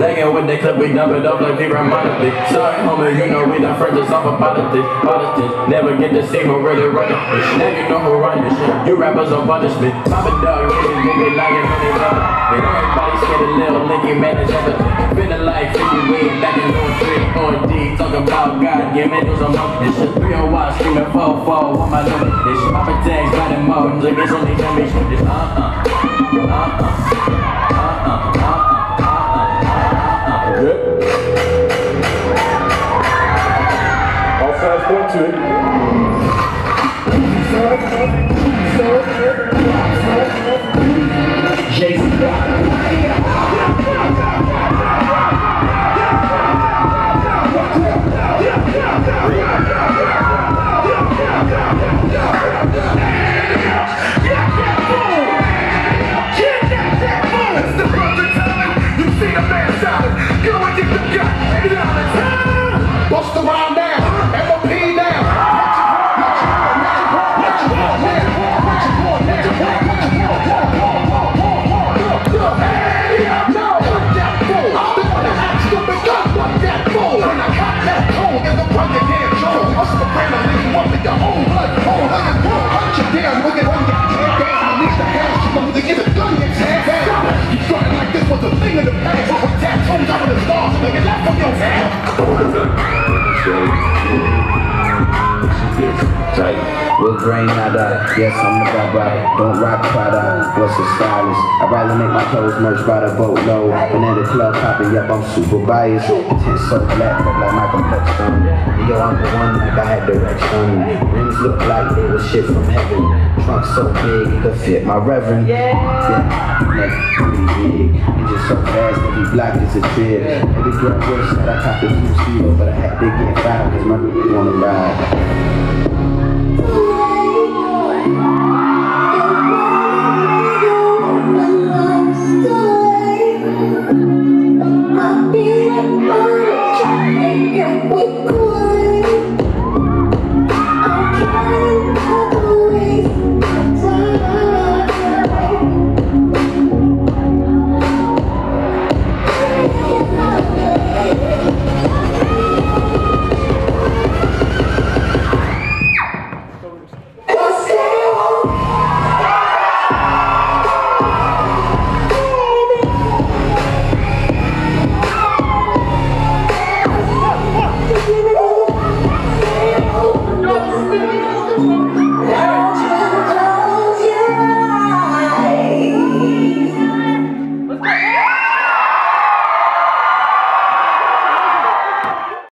Lagging with the clip, we dump it up like we run me. Sorry, homie, you know we not friends, it's all for politics. Politics, never get to see what really running. Now you know who run this shit. You rappers are punishment. Papa dog, really, nigga, like it when they love. Everybody scared a little, nigga, man, it's ever. Been a life, 50 way back in 03, 4 D. Talking about God, yeah, man, it was a month. This shit, 301, screaming 4 4, what my number? This papa tags, riding mountains, like it's only damage. This uh uh. Good. All sides point to it. Hand. With grain I die, yes I'm the baba. Don't rock Prada, what's the stylist? I'd rather make my clothes merch by the boatload. And at the club popping up, I'm super biased. Intent so black, look like my complexion. Yo, I'm the one like I had direction. Rings look like they was shit from heaven. Trunk so big it could fit my reverend. Yeah, neck pretty big. And just so fast that he blocked is a trip. Every girl wish that I copped a blue steel, but I had to get five cause my bitch wanna ride. Yeah.